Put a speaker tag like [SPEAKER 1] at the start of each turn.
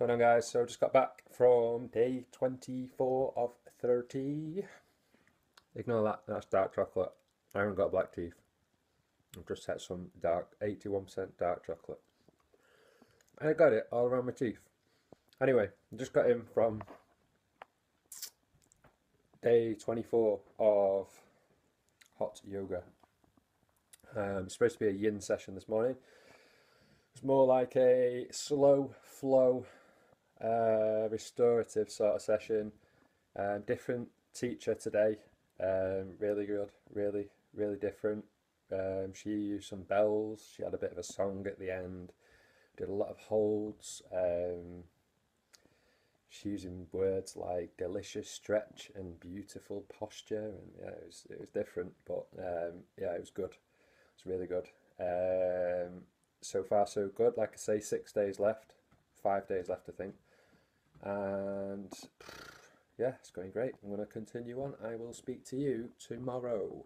[SPEAKER 1] going on guys? So just got back from day 24 of 30. Ignore that, that's dark chocolate. I haven't got black teeth. I've just had some dark, 81% dark chocolate. And I got it all around my teeth. Anyway, just got in from day 24 of hot yoga. Um, it's supposed to be a yin session this morning. It's more like a slow flow uh, restorative sort of session. Um, different teacher today, um, really good, really, really different. Um, she used some bells, she had a bit of a song at the end, did a lot of holds. Um, she's using words like delicious stretch and beautiful posture, and yeah, it was it was different, but um, yeah, it was good. It's really good. Um, so far, so good. Like I say, six days left, five days left, I think and yeah, it's going great. I'm going to continue on. I will speak to you tomorrow.